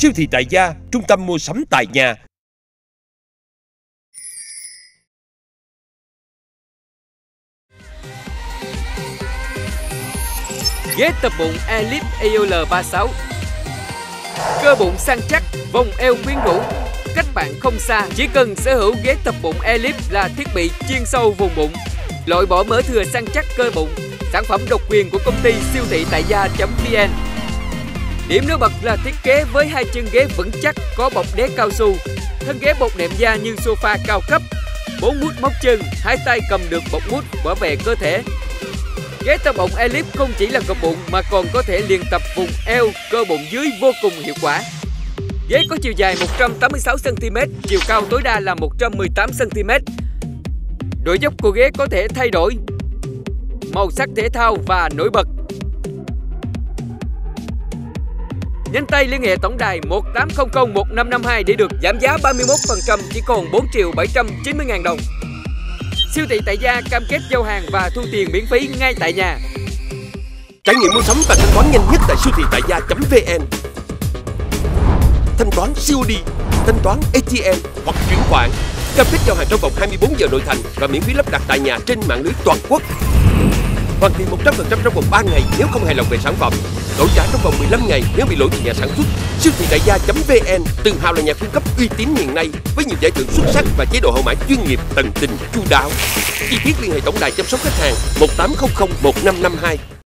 siêu thị tại gia, trung tâm mua sắm tại nhà. Ghế tập bụng Elite EOL36 Cơ bụng săn chắc, vòng eo quyến rũ. Cách bạn không xa, chỉ cần sở hữu ghế tập bụng Elite là thiết bị chuyên sâu vùng bụng. Loại bỏ mỡ thừa săn chắc cơ bụng. Sản phẩm độc quyền của công ty siêu thị tại gia.vn Điểm nổi bật là thiết kế với hai chân ghế vững chắc có bọc đế cao su Thân ghế bọc nệm da như sofa cao cấp bốn mút móc chân, hai tay cầm được bọc mút bảo vệ cơ thể Ghế tập bụng Elip không chỉ là cơ bụng mà còn có thể luyện tập vùng eo, cơ bụng dưới vô cùng hiệu quả. Ghế có chiều dài 186cm, chiều cao tối đa là 118cm. Độ dốc của ghế có thể thay đổi màu sắc thể thao và nổi bật. Nhanh tay liên hệ tổng đài 1800 1552 để được giảm giá 31% chỉ còn 4 triệu 790 ngàn đồng. Siêu thị tại gia cam kết giao hàng và thu tiền miễn phí ngay tại nhà. Trải nghiệm mua sắm và thanh toán nhanh nhất tại siêu thị tại gia.vn. Thanh toán COD, thanh toán ATM hoặc chuyển khoản. Cam kết giao hàng trong vòng 24 giờ nội thành và miễn phí lắp đặt tại nhà trên mạng lưới toàn quốc. Hoàn tiền 100% trong vòng 3 ngày nếu không hài lòng về sản phẩm. Đổi trả trong vòng 15 ngày nếu bị lỗi từ nhà sản xuất. Siêu thị đại gia.vn tự hào là nhà cung cấp uy tín hiện nay với nhiều giải thưởng xuất sắc và chế độ hậu mãi chuyên nghiệp, tận tình, chu đáo. Chi tiết liên hệ tổng đài chăm sóc khách hàng 1800 1552.